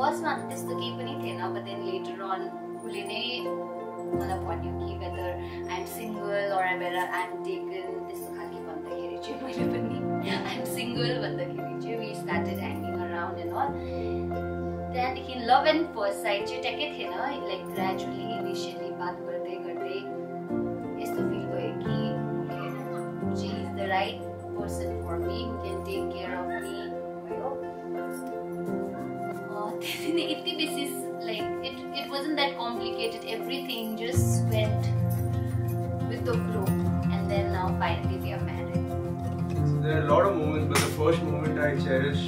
first मा त्यस्तो केही पनि थिएन but then later on उसले नै मलाई भन्यो कि whether I'm single or whether I'm taken त्यस्तो खालको भन्दाखेरि चाहिँ मैले पनि I'm single भन्दाखेरि चाहिँ we started hanging around and all. त्यहाँदेखि लभ एन्ड फ़र्स्ट साइड चाहिँ ट्याक्कै थिएन लाइक ग्रेजुअली इनिसियली बात गर्दै गर्दै यस्तो फिल भयो कि she is the right person for me who can take care of me wasn't that complicated. Everything just went with the flow. And then now finally we are married. So there are a lot of moments, but the first moment I cherish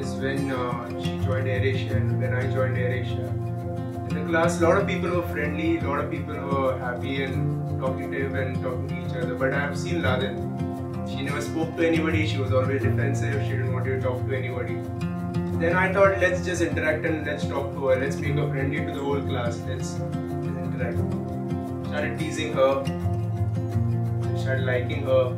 is when uh, she joined AirAsia and when I joined AirAsia. In the class, a lot of people were friendly, a lot of people were happy and talkative and talking to each other. But I have seen Laden. She never spoke to anybody, she was always defensive, she didn't want to talk to anybody. Then I thought, let's just interact and let's talk to her, let's make her friendly to the whole class, let's, let's interact. Started teasing her, started liking her,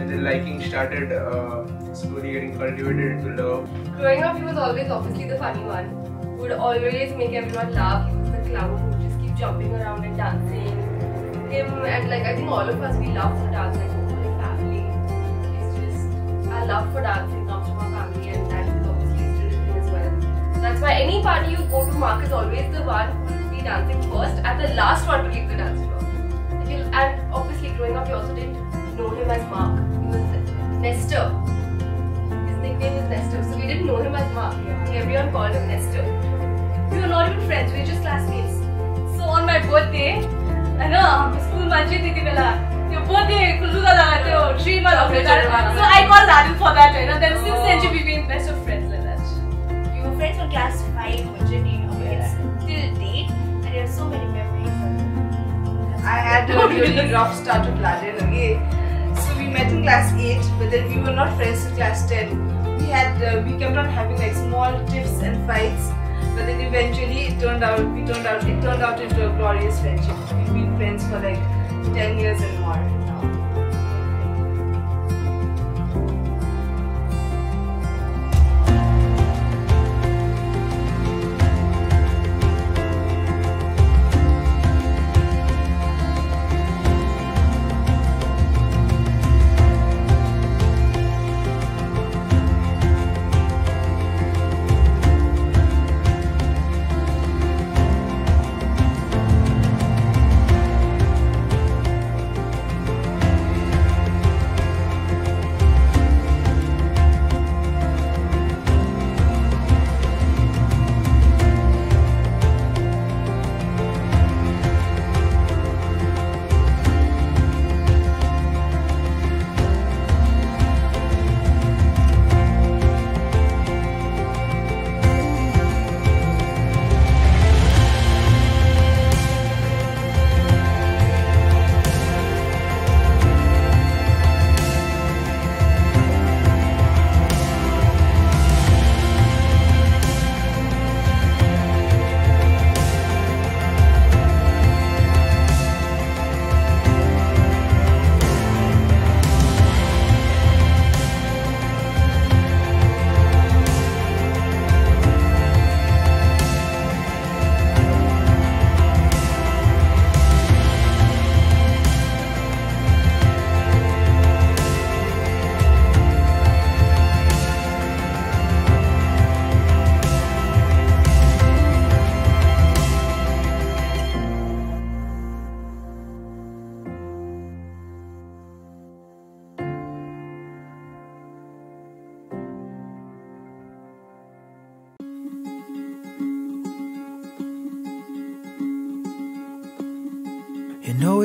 and then liking started uh, slowly getting cultivated into love. Growing up, he was always obviously the funny one. Would always make everyone laugh. He was the clown who would just keep jumping around and dancing. Him and like I think all of us we love to dance like whole family. It's just our love for dancing That's why any party you go to, Mark is always the one who will be dancing first and the last one to leave the dance floor. And he'll- And obviously growing up, we also didn't know him as Mark. He was Nestor. His nickname is Nestor. So we didn't know him as Mark. Everyone called him Nestor. We were not even friends. We were just classmates. So on my birthday, I know हाम्रो स्कुलमा चाहिँ त्यति बेला त्यो birthday लुगा लगाएको थियो ट्रीमा लगेर So I called Adam for that होइन Then since then चाहिँ we've been best of friends I had a really rough start of Laden, okay? So we met in class 8, but then we were not friends till class 10. We had, uh, we kept on having like small tiffs and fights, but then eventually it turned out, we turned out, it turned out into a glorious friendship. We've been friends for like 10 years and more now.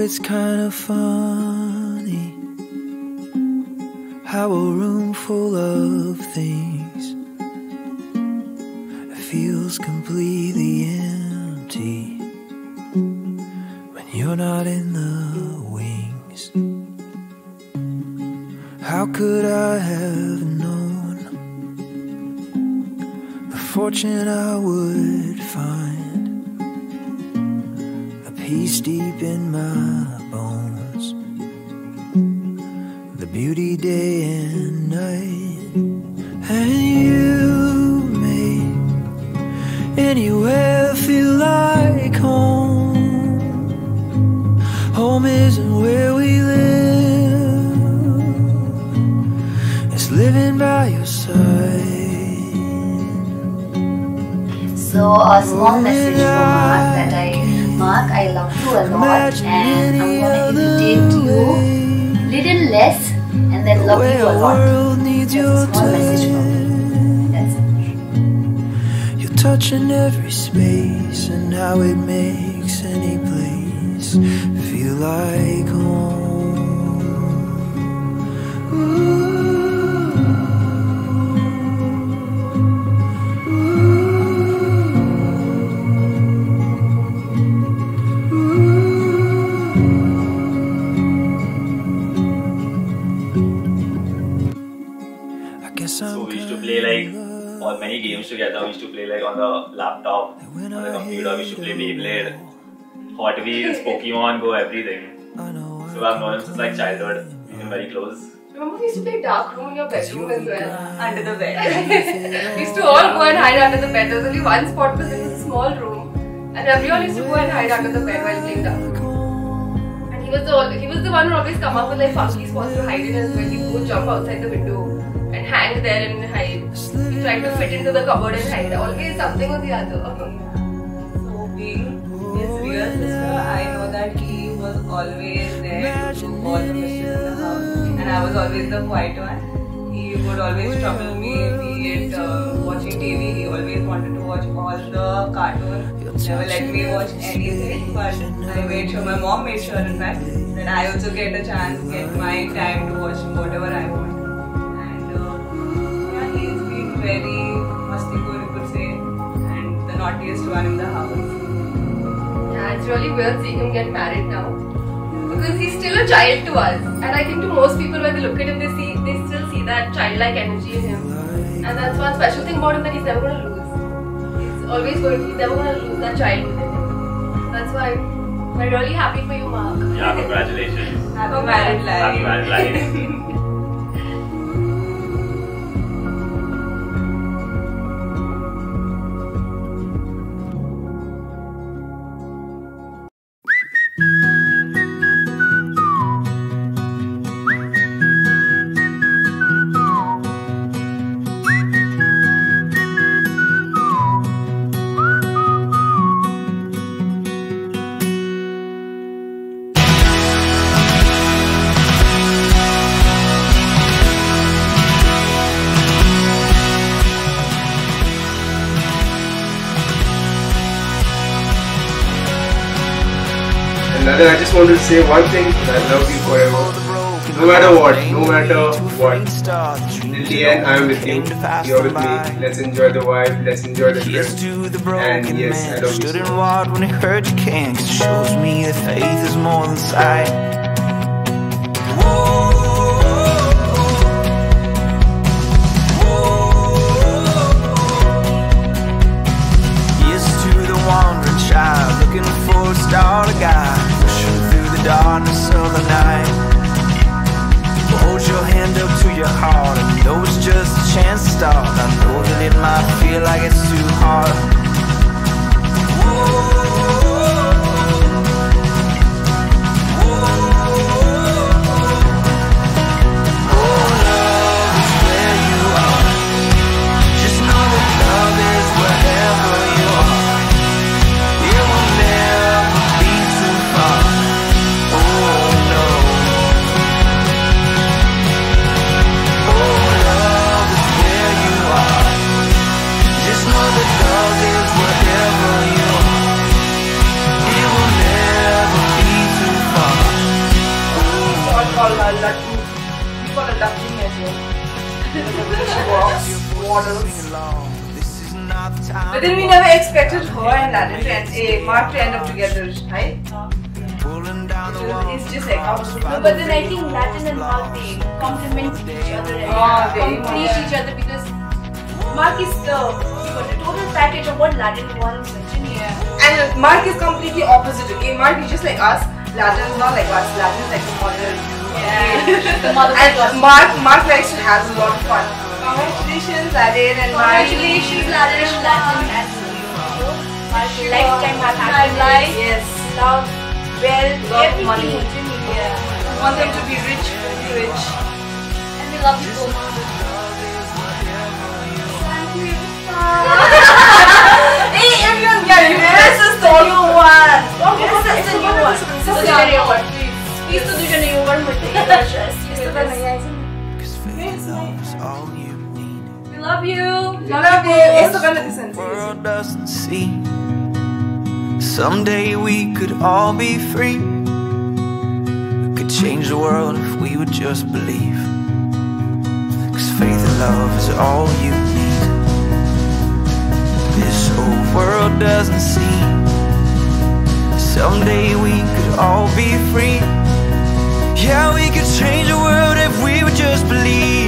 It's kind of funny how a room full of things feels completely empty when you're not in the wings. How could I have known the fortune I would find? Peace deep in my bones. The beauty day and night. And you make anywhere feel like home. Home isn't where we live, it's living by your side. So a small message for Mark that I Mark I love you a lot and I'm gonna imitate you little less and then love you a lot. That's a small message for me. That's it. You're touching every space and how it makes any place feel like home. I So we used to play like in or many games together. We used to play like on the laptop, When on the computer. We used to play hear you Beyblade, Hot Wheels, Pokemon Go, everything. So I've known him since like childhood. We've been very close. Remember we used to play dark room in your bedroom as well? Under the bed. we used to all go and hide under the bed. There was only one spot because it was a small room. And everyone used to go and hide under the bed while playing dark room. And he was the he was the one who always come up with like funky spots to hide in as well. He'd go jump outside the window and hang there and hide. He tried to fit into the cupboard and hide. Always something or the other. So being his real sister, I know that he was always there to do all the mischief in the house, and I was always the quiet one. He would always trouble me, be it uh, watching TV. He always wanted to watch all the cartoon. Never let me watch anything, but I made sure my mom made sure, in fact, that I also get a chance, get my time to watch whatever I want. Very mustikur, you could say, and the naughtiest one in the house. Yeah, it's really weird seeing him get married now. Because he's still a child to us. And I think to most people when they look at him they see they still see that childlike energy in him. And that's one special thing about him that he's never gonna lose. He's always going he's never gonna lose that child within him. That's why we're really happy for you, Mark. Yeah, congratulations. Happy married life. Happy married life. Nadan, I just wanted to say one thing. I love you forever. No matter what, no matter what. Till the end, I'm with you. You're with me. Let's enjoy the vibe. Let's enjoy the trip. to the broken And yes, I love you Stood so and walked when it hurt you can. Cause it shows me that faith is more than sight. Here's to the wandering child looking for a star to guide. Darkness of the night. Hold your hand up to your heart. I know it's just a chance to start. I know that it might feel like it's too hard. But then we never expected her and Laden to end, eh, Mark to end up together, right? Pulling down the wall. It's just like out of No, but then I think Laden and Mark they complement each other and very complete much. each other because Mark is the the total package of what Laden wants actually. Yeah. And Mark is completely opposite, okay? Mark is just like us. Laden is not like us. Laden is like the modern The mother And Mark, Mark likes to have a lot of fun. Congratulations, Adin and. Congratulations, Laden and Latin. Lifetime My happiness. life. Yes. Love, wealth, Love, money. Yeah. We want them to be rich, really rich. And we love you so both. Hey, everyone, yeah, this Someday we could all be free. We could change the world if we would just believe. Cause faith and love is all you need. This whole world doesn't see. Someday we could all be free. Yeah, we could change the world if we would just believe.